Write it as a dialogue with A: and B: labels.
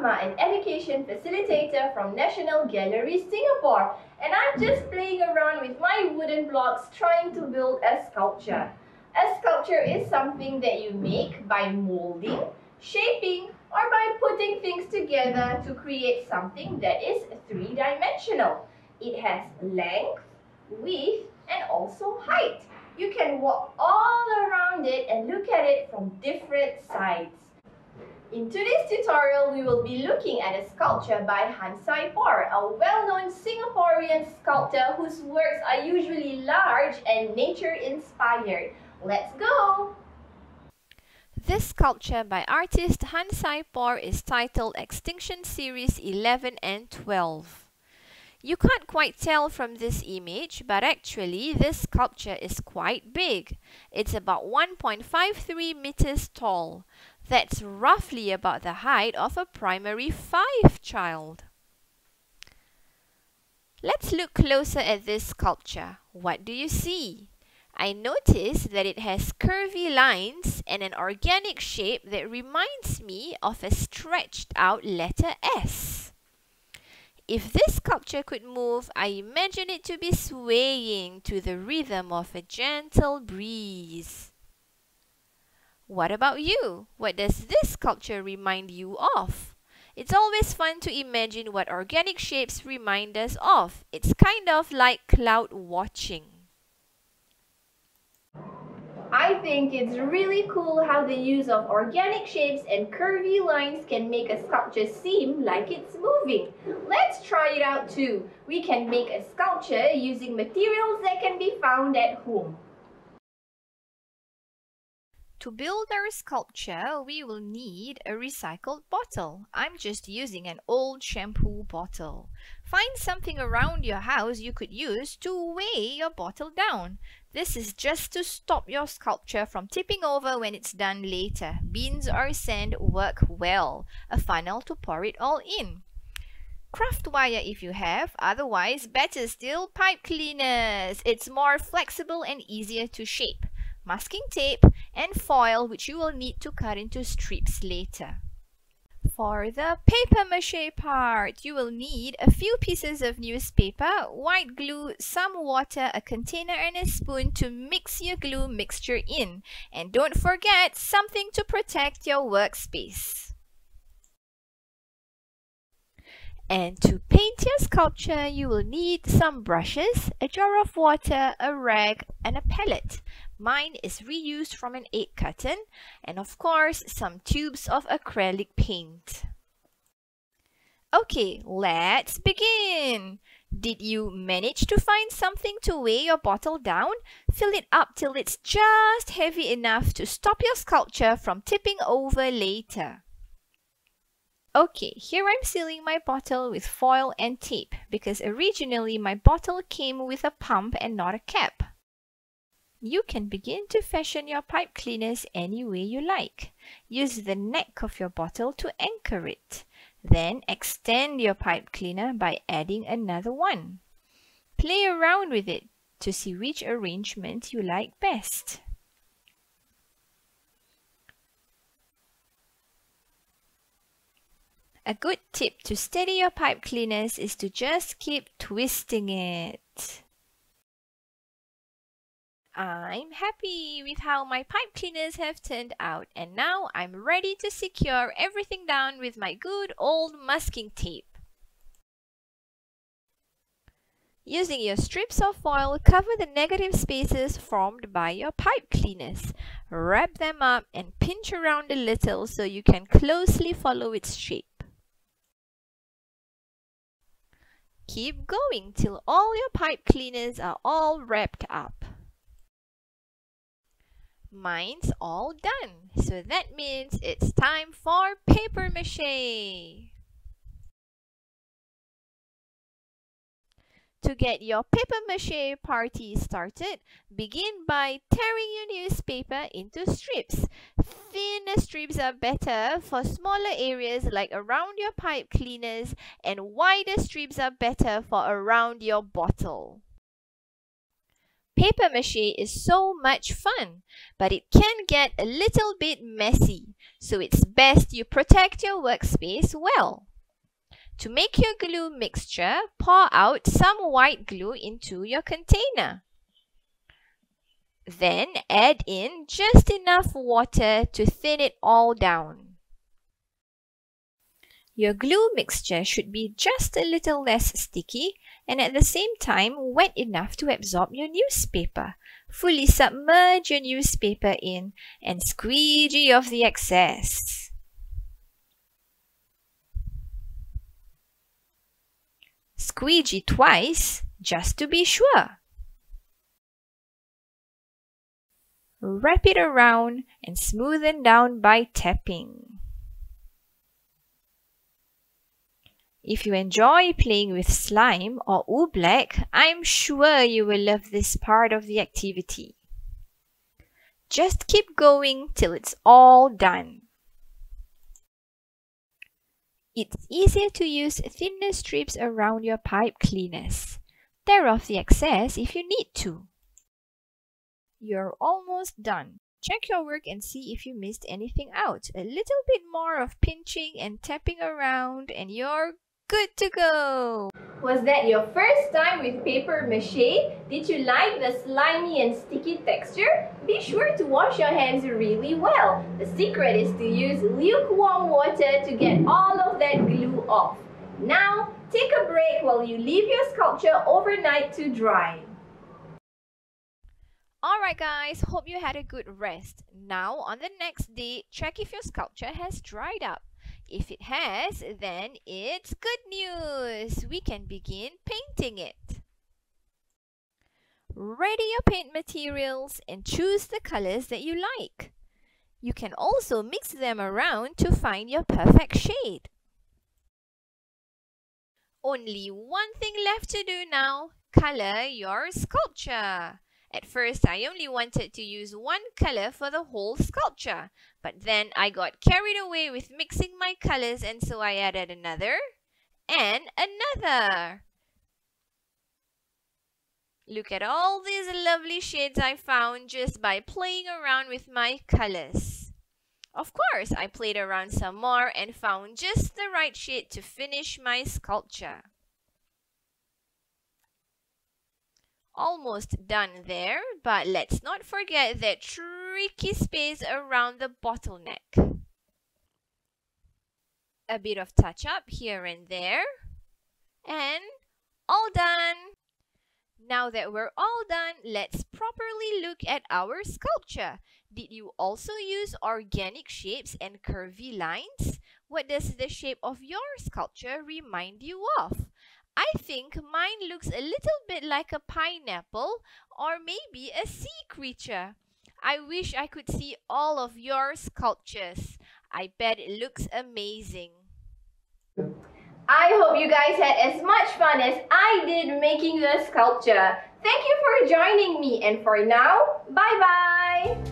A: Rahma, an education facilitator from National Gallery Singapore, and I'm just playing around with my wooden blocks trying to build a sculpture. A sculpture is something that you make by molding, shaping, or by putting things together to create something that is three-dimensional. It has length, width, and also height. You can walk all around it and look at it from different sides. In today's tutorial, we will be looking at a sculpture by Han Sai Por, a well-known Singaporean sculptor whose works are usually large and nature-inspired. Let's go!
B: This sculpture by artist Han Sai Por is titled Extinction Series 11 and 12. You can't quite tell from this image, but actually this sculpture is quite big. It's about 1.53 meters tall. That's roughly about the height of a primary 5 child. Let's look closer at this sculpture. What do you see? I notice that it has curvy lines and an organic shape that reminds me of a stretched out letter S. If this sculpture could move, I imagine it to be swaying to the rhythm of a gentle breeze. What about you? What does this sculpture remind you of? It's always fun to imagine what organic shapes remind us of. It's kind of like cloud watching.
A: I think it's really cool how the use of organic shapes and curvy lines can make a sculpture seem like it's moving. Let's try it out too. We can make a sculpture using materials that can be found at home.
B: To build our sculpture, we will need a recycled bottle. I'm just using an old shampoo bottle. Find something around your house you could use to weigh your bottle down. This is just to stop your sculpture from tipping over when it's done later. Beans or sand work well. A funnel to pour it all in. Craft wire if you have, otherwise better still pipe cleaners. It's more flexible and easier to shape masking tape, and foil which you will need to cut into strips later. For the paper mache part, you will need a few pieces of newspaper, white glue, some water, a container and a spoon to mix your glue mixture in. And don't forget something to protect your workspace. And to paint your sculpture, you will need some brushes, a jar of water, a rag, and a palette. Mine is reused from an egg carton, and of course, some tubes of acrylic paint. Okay, let's begin! Did you manage to find something to weigh your bottle down? Fill it up till it's just heavy enough to stop your sculpture from tipping over later. Okay, here I'm sealing my bottle with foil and tape because originally my bottle came with a pump and not a cap. You can begin to fashion your pipe cleaners any way you like. Use the neck of your bottle to anchor it. Then extend your pipe cleaner by adding another one. Play around with it to see which arrangement you like best. A good tip to steady your pipe cleaners is to just keep twisting it. I'm happy with how my pipe cleaners have turned out and now I'm ready to secure everything down with my good old masking tape. Using your strips of foil, cover the negative spaces formed by your pipe cleaners. Wrap them up and pinch around a little so you can closely follow its shape. Keep going till all your pipe cleaners are all wrapped up. Mine's all done, so that means it's time for paper mache. To get your paper mache party started, begin by tearing your newspaper into strips. Thinner strips are better for smaller areas like around your pipe cleaners and wider strips are better for around your bottle. Paper mache is so much fun, but it can get a little bit messy, so it's best you protect your workspace well. To make your glue mixture, pour out some white glue into your container. Then add in just enough water to thin it all down. Your glue mixture should be just a little less sticky and at the same time wet enough to absorb your newspaper. Fully submerge your newspaper in and squeegee off the excess. Squeegee twice just to be sure. Wrap it around and smoothen down by tapping. If you enjoy playing with slime or oobleck, I'm sure you will love this part of the activity. Just keep going till it's all done. It's easier to use thinner strips around your pipe cleaners. Tear off the excess if you need to. You're almost done. Check your work and see if you missed anything out. A little bit more of pinching and tapping around and you're good to go!
A: Was that your first time with paper mache? Did you like the slimy and sticky texture? Be sure to wash your hands really well. The secret is to use lukewarm water to get all of that glue off. Now, take a break while you leave your sculpture overnight to dry.
B: Alright guys, hope you had a good rest. Now, on the next day, check if your sculpture has dried up. If it has, then it's good news. We can begin painting it. Ready your paint materials and choose the colors that you like. You can also mix them around to find your perfect shade. Only one thing left to do now, color your sculpture. At first, I only wanted to use one color for the whole sculpture, but then I got carried away with mixing my colors and so I added another and another. Look at all these lovely shades I found just by playing around with my colors. Of course, I played around some more and found just the right shade to finish my sculpture. Almost done there, but let's not forget that tricky space around the bottleneck. A bit of touch up here and there. And all done! Now that we're all done, let's properly look at our sculpture. Did you also use organic shapes and curvy lines? What does the shape of your sculpture remind you of? I think mine looks a little bit like a pineapple or maybe a sea creature. I wish I could see all of your sculptures. I bet it looks amazing.
A: I hope you guys had as much fun as I did making the sculpture. Thank you for joining me and for now, bye-bye!